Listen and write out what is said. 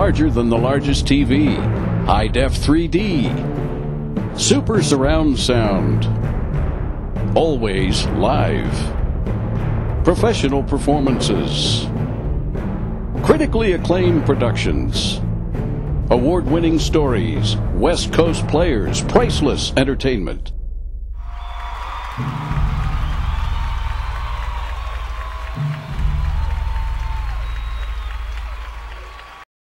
larger than the largest TV, high def 3D, super surround sound, always live, professional performances, critically acclaimed productions, award winning stories, West Coast players, priceless entertainment.